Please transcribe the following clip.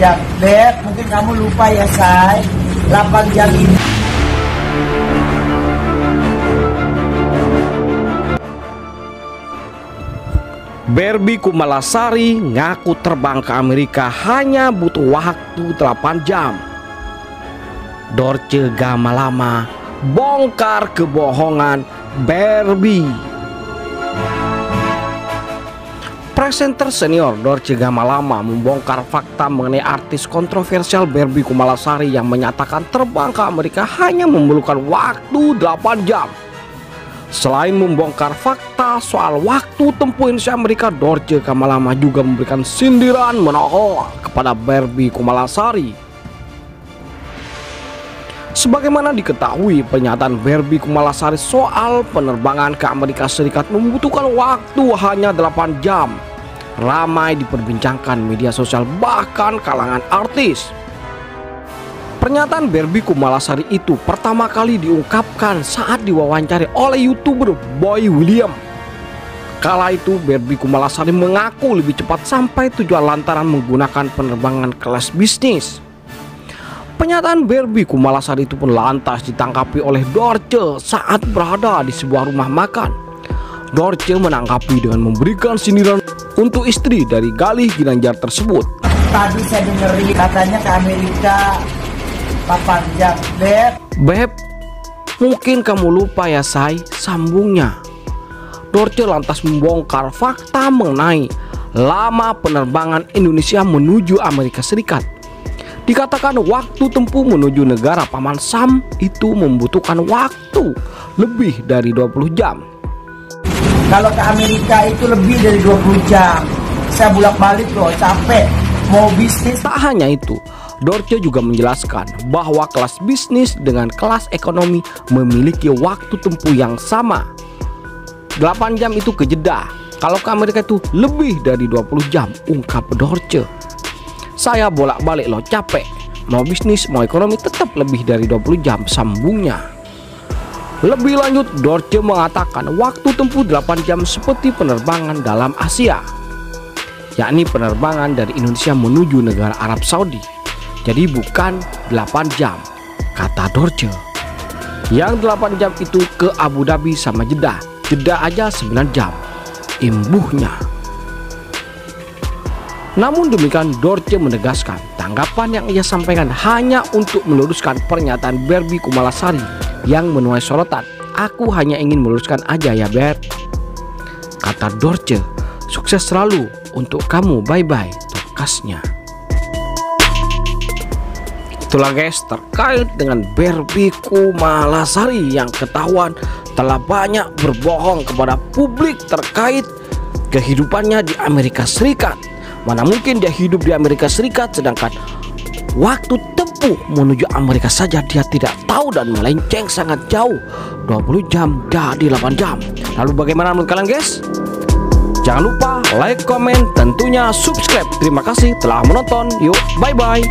jam Beb, mungkin kamu lupa ya say 8 jam ini Barbie Kumalasari ngaku terbang ke Amerika hanya butuh waktu 8 jam. Dorce Gamalama bongkar kebohongan Barbie. Presenter senior Dorce Gamalama membongkar fakta mengenai artis kontroversial Barbie Kumalasari yang menyatakan terbang ke Amerika hanya memerlukan waktu 8 jam. Selain membongkar fakta soal waktu tempuh Indonesia Amerika, Dorce Kamalama juga memberikan sindiran menolak kepada Barbie Kumalasari. Sebagaimana diketahui, pernyataan Barbie Kumalasari soal penerbangan ke Amerika Serikat membutuhkan waktu hanya 8 jam. Ramai diperbincangkan media sosial bahkan kalangan artis. Pernyataan Barbie Kumalasari itu pertama kali diungkapkan saat diwawancari oleh youtuber Boy William. Kala itu Barbie Kumalasari mengaku lebih cepat sampai tujuan lantaran menggunakan penerbangan kelas bisnis. Pernyataan Barbie Kumalasari itu pun lantas ditangkapi oleh Dorce saat berada di sebuah rumah makan. Dorce menanggapi dengan memberikan sindiran untuk istri dari Galih Ginanjar tersebut. Tadi saya dengerin katanya ke Amerika 8 jam Beb Beb, mungkin kamu lupa ya say, sambungnya. Dorce lantas membongkar fakta mengenai lama penerbangan Indonesia menuju Amerika Serikat. Dikatakan waktu tempuh menuju negara Paman Sam itu membutuhkan waktu lebih dari 20 jam. Kalau ke Amerika itu lebih dari 20 jam Saya bolak balik loh capek Mau bisnis Tak hanya itu, Dorce juga menjelaskan bahwa kelas bisnis dengan kelas ekonomi memiliki waktu tempuh yang sama. 8 jam itu ke Jeddah, kalau ke Amerika itu lebih dari 20 jam, ungkap Dorce. Saya bolak-balik loh capek, mau bisnis mau ekonomi tetap lebih dari 20 jam, sambungnya. Lebih lanjut, Dorce mengatakan waktu tempuh 8 jam seperti penerbangan dalam Asia, yakni penerbangan dari Indonesia menuju negara Arab Saudi. Jadi bukan 8 jam, kata Dorce. Yang 8 jam itu ke Abu Dhabi sama Jeddah. Jeddah aja 9 jam. Imbuhnya. Namun demikian Dorce menegaskan tanggapan yang ia sampaikan hanya untuk meluruskan pernyataan Barbie Kumalasari yang menuai sorotan. Aku hanya ingin meluruskan aja ya Ber. Kata Dorce, sukses selalu untuk kamu bye-bye, tekasnya. Itulah guys terkait dengan Barbie Kumalasari yang ketahuan telah banyak berbohong kepada publik terkait kehidupannya di Amerika Serikat. Mana mungkin dia hidup di Amerika Serikat sedangkan waktu tempuh menuju Amerika saja dia tidak tahu dan melenceng sangat jauh 20 jam jadi 8 jam. Lalu bagaimana menurut kalian guys? Jangan lupa like, komen, tentunya subscribe. Terima kasih telah menonton. Yuk, bye-bye.